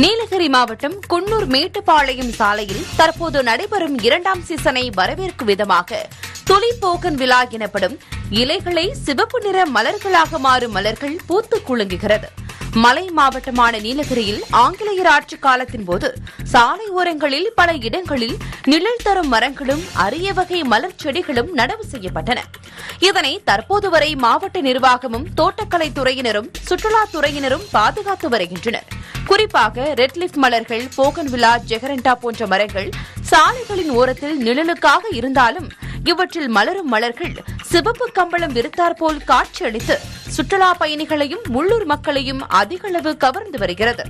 நீலகிரி மாவட்டம் குன்னூர் மேட்டுப்பாளையம் சாலையில் தற்போது நடைபெறும் இரண்டாம் சீசனை வரவேற்கும் விதமாக துளிப்போகன் விழா எனப்படும் இலைகளை சிவப்பு நிற மலர்களாக மாறும் மலர்கள் பூத்து குலுங்குகிறது. மலை மாவட்டமான நீலகிரியில் ஆங்கிலேயர் ஆட்சி காலத்தின் போது சாலை ஓரங்களில் பல இடங்களில் நிழல் தரும் மரங்களும் அரிய வகை மலர் செடிகளும் நடவு செய்யப்பட்டன. இதனை தற்போது வரை மாவட்ட நிர்வாகமும் தோட்டக்கலை துறையினரும் சுற்றுலாத்துறையினரும் பாதுகாத்து வருகின்றனர். குறிப்பாக ரெட்லிஃப் மலர்கள் போகன்வில்லா ஜெகரண்டா போன்ற மரங்கள் சாலைகளின் ஓரத்தில் நிழலுக்காக இருந்தாலும் இவற்றில் மலரும் மலர்கள் சிவப்பு கம்பளம் விரித்தாற்போல் காட்சியளித்து சுற்றுலா பயணிகளையும் உள்ளூர் மக்களையும் அதிகளவு கவர்ந்து வருகிறது.